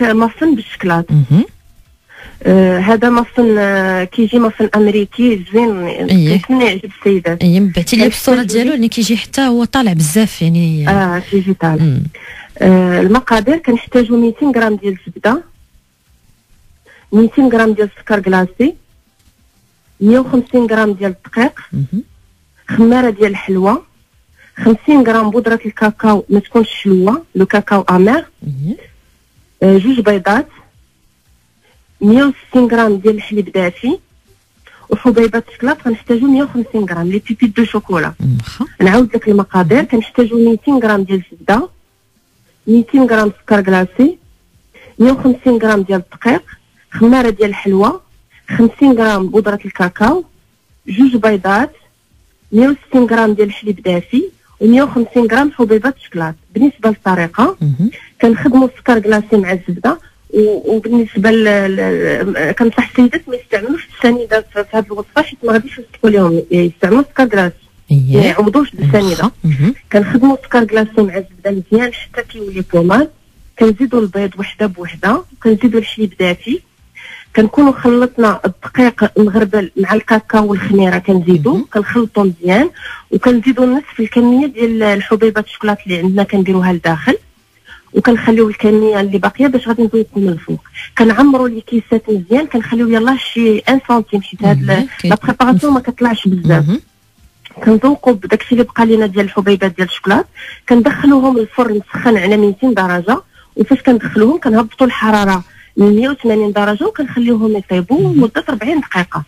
مافن بالشكلاط. آه هذا مافن آه كيجي مافن أمريكي زوين إيه. كنتمنى يعجب السيدات اي بعتي لي بالصورة ديالو يعني كيجي حتى هو طالع بزاف يعني آه كيجي طالع. آه المقادير كنحتاجو 200 غرام ديال الزبدة 200 غرام ديال السكر كلاصي 150 غرام ديال الدقيق. خمارة ديال الحلوى 50 غرام بودرة الكاكاو ما تكونش حلوة لو كاكاو امير إيه. جوج بيضات 160 غرام ديال الحليب دافي وحبيبات الشكلاط غنحتاجو 150 غرام les pépites de chocolat. نعاود لك المقادير كنحتاجو 200 غرام ديال الزبدة 200 غرام سكر glacé 150 غرام ديال الدقيق خمارة ديال الحلوى 50 غرام بودرة الكاكاو جوج بيضات 160 غرام ديال الحليب دافي و150 غرام حبيبات الشكلاط بالنسبة للطريقة. كنخدموا السكر كلاصي مع الزبدة و- وبالنسبة. كنصح السيدات ما يستعملوش السنيده في هذه الوصفة حيت ما غاديش يوثقوا لهم يستعملوا السكر كلاصي ما إيه يعوضوش بالسنيده واخا. مهم. كنخدموا السكر كلاصي مع الزبدة مزيان حتى كيولي بوماد كنزيدوا البيض وحدة بوحدة وكنزيدوا الحليب دافي كنكونوا خلطنا الدقيق المغربل مع الكاكاو والخميرة كنزيدوا مهم. كنخلطوا مزيان وكنزيدوا نصف الكمية ديال الحبيبات الشوكولات اللي عندنا كنديروها لداخل وكنخليو الكميه اللي باقية باش غادي نذوقوا من الفوق. كنعمروا les caissettes مزيان كنخليو يلاه شي 1 سنتيم حيت هاد. la préparation ما كطلعش بزاف. كنذوقوا بداكشي اللي بقى لينا ديال الحبيبات ديال الشوكولات. كندخلوهم للفرن مسخن على 200 درجة. وفاش كندخلوهم كنهبطوا الحرارة من 180 درجة وكنخليوهم يطيبوا لمده 40 دقيقة.